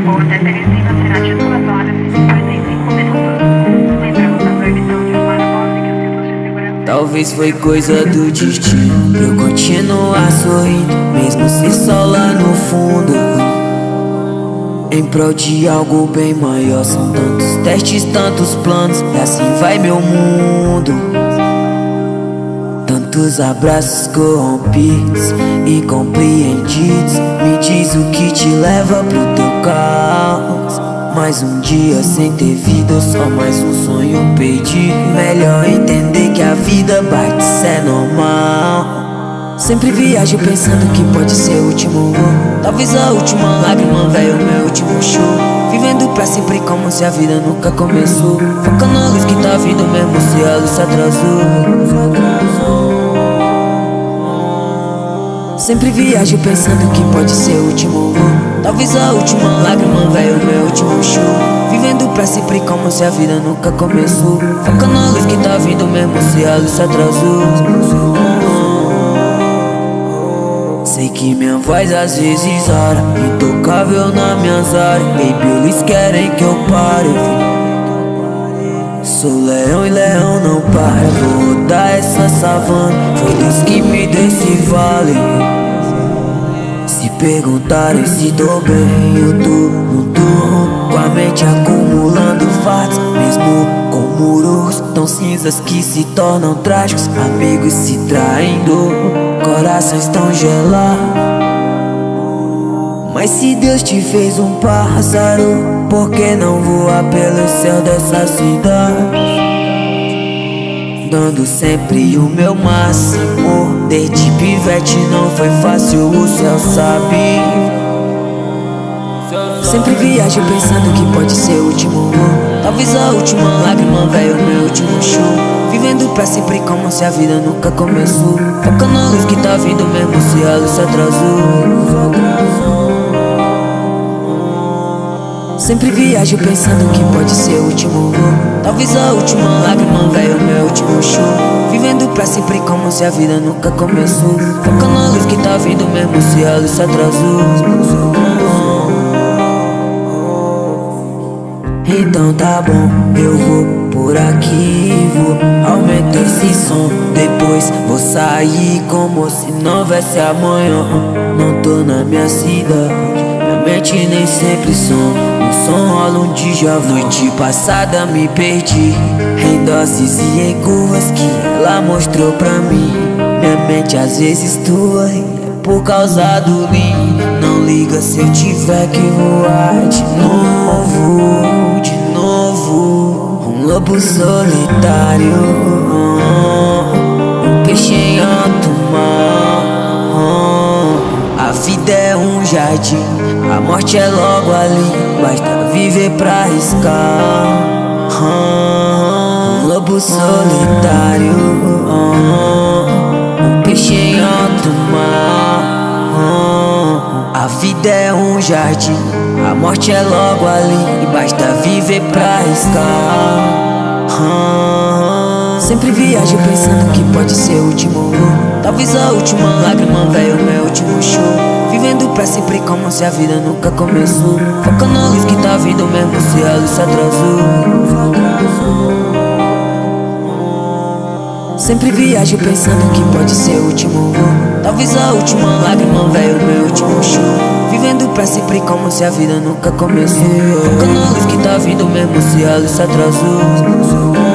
voo até Teresina será de 2 horas e 55 minutos. De de. Talvez foi coisa do destino eu continuar sorrindo, mesmo se só lá no fundo. Em prol de algo bem maior, são tantos testes, tantos planos, e assim vai meu mundo. Tantos abraços corrompidos, incompreendidos. Me diz o que te leva pro teu caos. Mais um dia sem ter vida, só mais um sonho perdido. Melhor entender que a vida bate, isso é normal. Sempre viajo pensando que pode ser o último Talvez a última lágrima, velho, meu último show Vivendo pra sempre como se a vida nunca começou Foca na luz que tá vindo mesmo se a luz se atrasou Sempre viajo pensando que pode ser o último. Talvez a última lágrima, velho, meu último show. Vivendo pra sempre como se a vida nunca começou. Foca na luz que tá vindo mesmo se a luz se atrasou. Sei que minha voz às vezes ora Intocável na minhas áreas Baby, eles querem que eu pare. Sou leão essa savana Foi Deus que me deu esse vale Se perguntarem se tô bem Eu tô, Com a mente acumulando fatos Mesmo com muros tão cinzas que se tornam trágicos Amigos se traindo corações tão gelados. Mas se Deus te fez um pássaro, por que não voar pelo céu dessa cidade? Dando sempre o meu máximo. Desde pivete não foi fácil, o céu sabe. Sempre viajo pensando que pode ser o último Talvez a última lágrima, velho, meu último show Vivendo pra sempre como se a vida nunca começou Foca na luz que tá vindo mesmo se a luz se atrasou Sempre viajo pensando que pode ser o último Talvez a última lágrima, velho, meu último show Vivendo pra sempre como se a vida nunca começou. Foca na luz que tá vindo mesmo se a luz se atrasou. Então tá bom, eu vou por aqui, vou aumentar esse som. Depois vou sair como se não houvesse amanhã. Não tô na minha cidade, minha mente nem sempre som O som rola um dia Noite passada me perdi Em doses e em curvas que ela mostrou pra mim. Minha mente às vezes tua por causa do lean. Não liga se eu tiver que voar de novo De novo. Um lobo solitário. Um peixe um jardim. A morte é logo ali Basta viver pra arriscar. Um lobo solitário Um peixe em alto mar a vida é um jardim, a morte é logo ali E basta viver pra arriscar. Sempre viajo pensando que pode ser o último. Talvez a última lágrima, velho, meu último show Vivendo pra sempre como se a vida nunca começou. Foca na luz que tá vindo mesmo se a luz se atrasou. Sempre viajo pensando que pode ser o último Talvez a última lágrima, velho, meu último show. Vivendo pra sempre como se a vida nunca começou. Foca na luz que tá vindo mesmo se a luz se atrasou